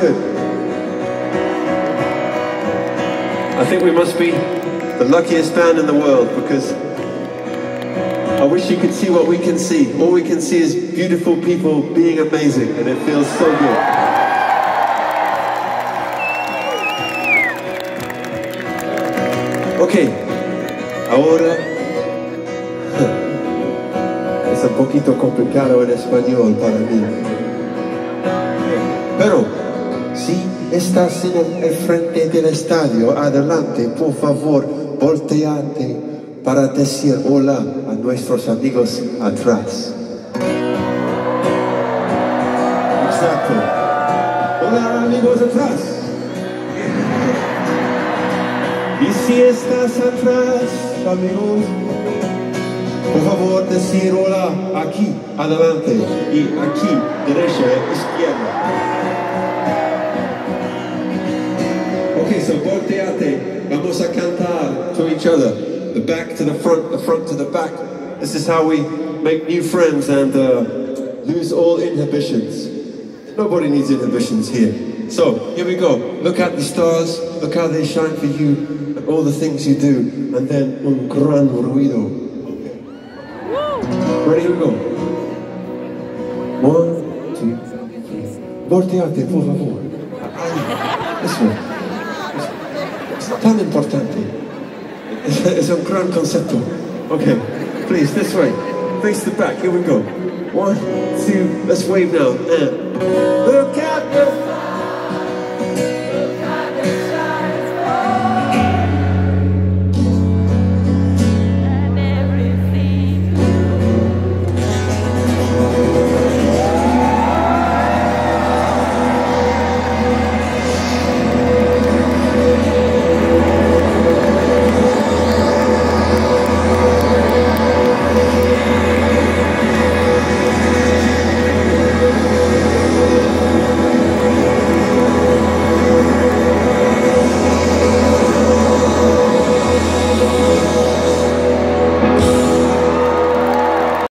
good. I think we must be the luckiest band in the world because I wish you could see what we can see. All we can see is beautiful people being amazing, and it feels so good. Ok, ahora es un poquito complicado en español para mí. Pero si estás en el frente del estadio, adelante, por favor, volteate para decir hola a nuestros amigos atrás. Exacto. Hola amigos atrás. Y si estás atrás, amigos, por favor decir hola aquí, adelante, y aquí, derecha, izquierda. A cantar to each other, the back to the front, the front to the back. This is how we make new friends and uh, lose all inhibitions. Nobody needs inhibitions here. So, here we go. Look at the stars, look how they shine for you, and all the things you do, and then un gran ruido. Ready, here we go. One, two, three. Volteate, por favor. Ahí. Eso. Es tan importante. Es un gran concepto. Okay, please, this way. Face the back. Here we go. One, two, let's wave now. And look at the